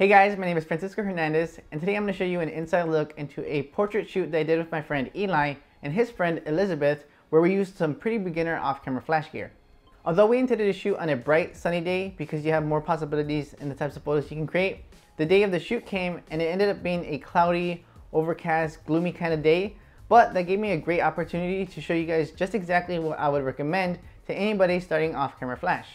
Hey guys, my name is Francisco Hernandez, and today I'm going to show you an inside look into a portrait shoot that I did with my friend Eli and his friend Elizabeth, where we used some pretty beginner off-camera flash gear. Although we intended to shoot on a bright, sunny day because you have more possibilities in the types of photos you can create, the day of the shoot came and it ended up being a cloudy, overcast, gloomy kind of day, but that gave me a great opportunity to show you guys just exactly what I would recommend to anybody starting off-camera flash.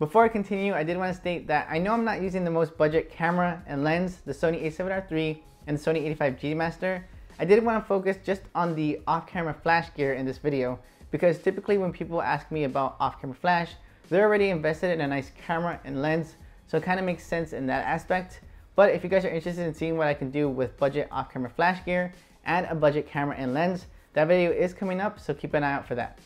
Before I continue, I did want to state that I know I'm not using the most budget camera and lens, the Sony a7R III and the Sony 85G Master. I did want to focus just on the off-camera flash gear in this video because typically when people ask me about off-camera flash, they're already invested in a nice camera and lens, so it kind of makes sense in that aspect. But if you guys are interested in seeing what I can do with budget off-camera flash gear and a budget camera and lens, that video is coming up, so keep an eye out for that.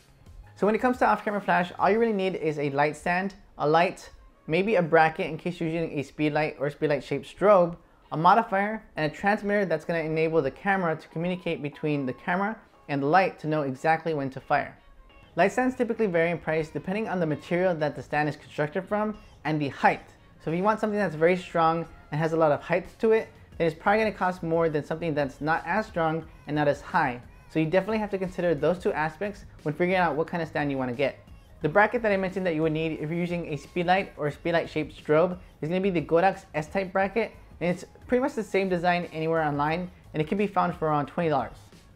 So when it comes to off-camera flash, all you really need is a light stand, a light, maybe a bracket in case you're using a speedlight or speedlight shaped strobe, a modifier, and a transmitter that's going to enable the camera to communicate between the camera and the light to know exactly when to fire. Light stands typically vary in price depending on the material that the stand is constructed from and the height. So if you want something that's very strong and has a lot of height to it, then it's probably going to cost more than something that's not as strong and not as high. So you definitely have to consider those two aspects when figuring out what kind of stand you want to get. The bracket that I mentioned that you would need if you're using a speedlight or a speedlight shaped strobe is going to be the Godox S-Type bracket and it's pretty much the same design anywhere online and it can be found for around $20.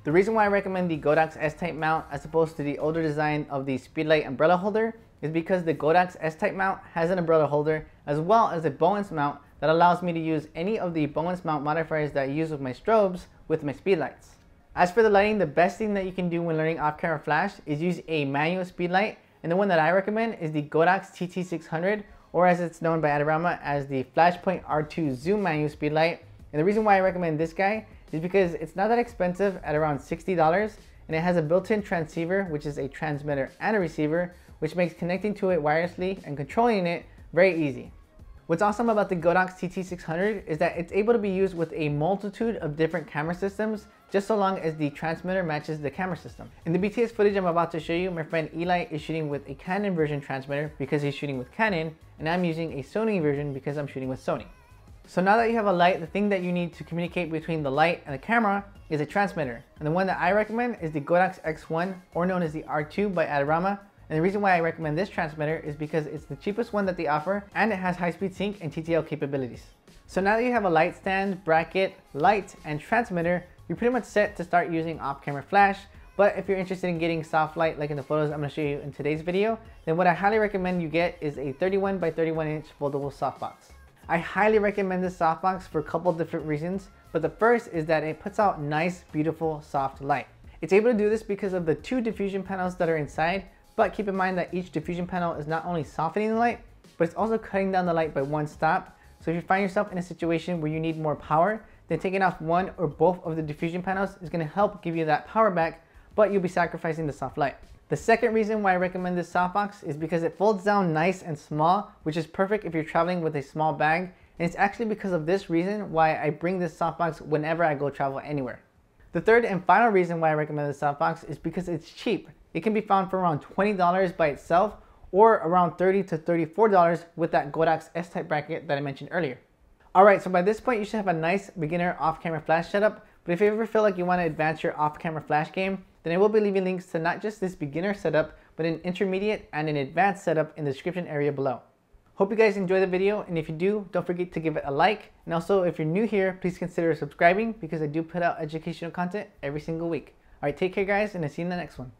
The reason why I recommend the Godox S-Type mount as opposed to the older design of the speedlight umbrella holder is because the Godox S-Type mount has an umbrella holder as well as a Bowens mount that allows me to use any of the Bowens mount modifiers that I use with my strobes with my speedlights. As for the lighting, the best thing that you can do when learning off-camera flash is use a manual speedlight and the one that I recommend is the Godox TT600 or as it's known by Adorama as the Flashpoint R2 Zoom Manual Speedlight. And the reason why I recommend this guy is because it's not that expensive at around $60 and it has a built-in transceiver which is a transmitter and a receiver which makes connecting to it wirelessly and controlling it very easy. What's awesome about the Godox TT600 is that it's able to be used with a multitude of different camera systems just so long as the transmitter matches the camera system. In the BTS footage I'm about to show you, my friend Eli is shooting with a Canon version transmitter because he's shooting with Canon, and I'm using a Sony version because I'm shooting with Sony. So now that you have a light, the thing that you need to communicate between the light and the camera is a transmitter. And the one that I recommend is the Godox X1, or known as the R2 by Adorama, and the reason why I recommend this transmitter is because it's the cheapest one that they offer and it has high-speed sync and TTL capabilities. So now that you have a light stand, bracket, light, and transmitter, you're pretty much set to start using off-camera flash. But if you're interested in getting soft light like in the photos I'm to show you in today's video, then what I highly recommend you get is a 31 by 31 inch foldable softbox. I highly recommend this softbox for a couple different reasons, but the first is that it puts out nice, beautiful, soft light. It's able to do this because of the two diffusion panels that are inside, but keep in mind that each diffusion panel is not only softening the light, but it's also cutting down the light by one stop. So if you find yourself in a situation where you need more power, then taking off one or both of the diffusion panels is gonna help give you that power back, but you'll be sacrificing the soft light. The second reason why I recommend this softbox is because it folds down nice and small, which is perfect if you're traveling with a small bag. And it's actually because of this reason why I bring this softbox whenever I go travel anywhere. The third and final reason why I recommend this softbox is because it's cheap. It can be found for around $20 by itself or around 30 to $34 with that Godox S-Type bracket that I mentioned earlier. Alright, so by this point you should have a nice beginner off-camera flash setup, but if you ever feel like you want to advance your off-camera flash game, then I will be leaving links to not just this beginner setup, but an intermediate and an advanced setup in the description area below. Hope you guys enjoy the video, and if you do, don't forget to give it a like. And also, if you're new here, please consider subscribing because I do put out educational content every single week. Alright, take care guys, and I'll see you in the next one.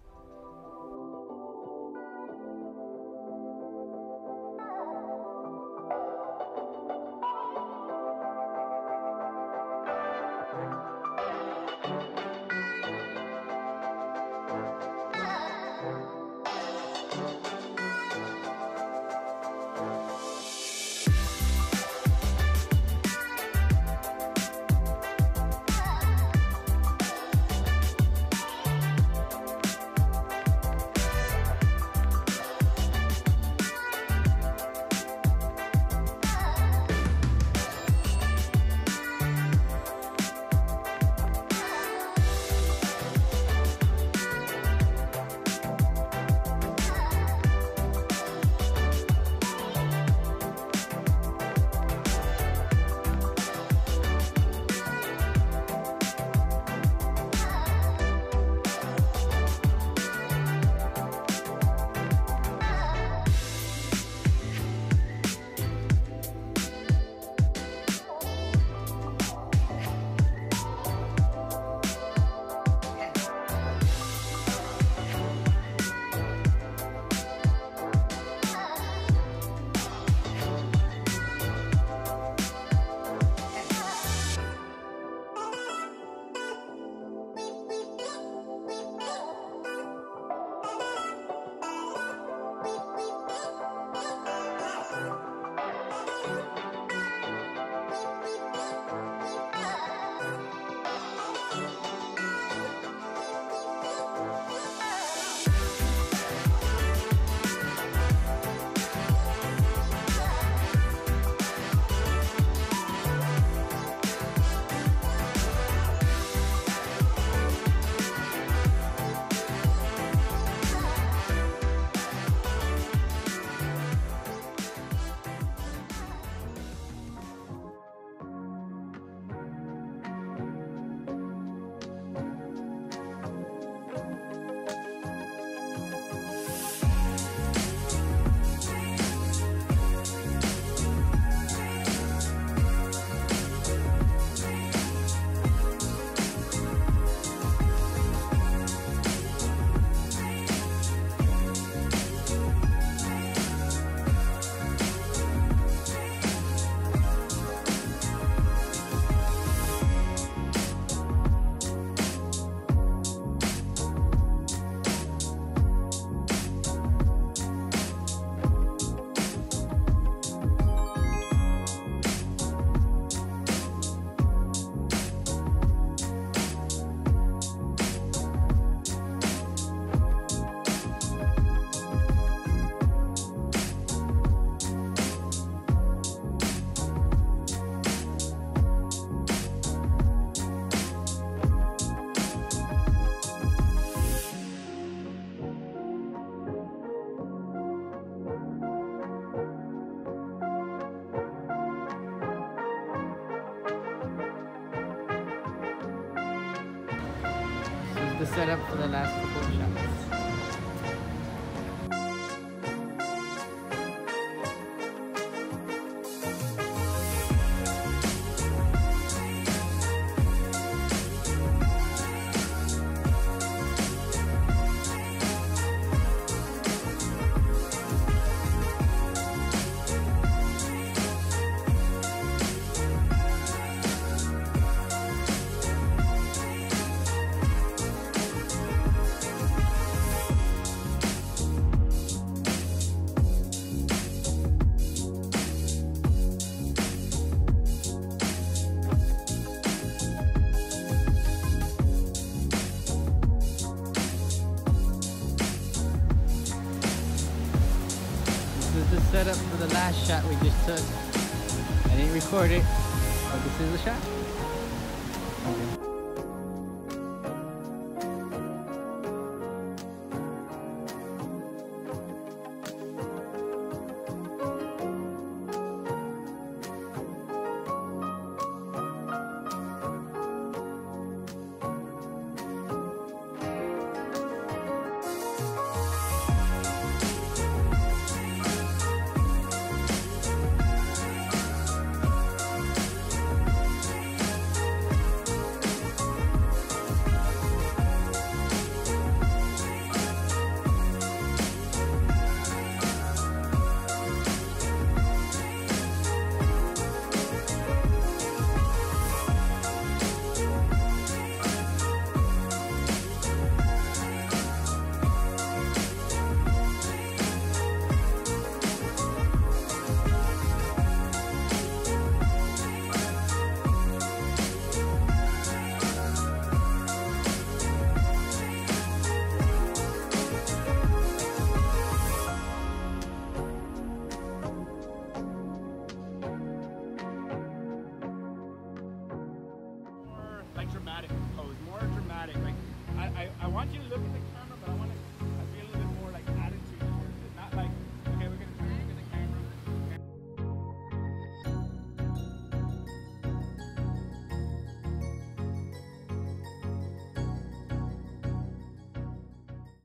Setup for the last couple of shots. Last shot we just took. I didn't record it, but this is the shot. I, I, want you to look at the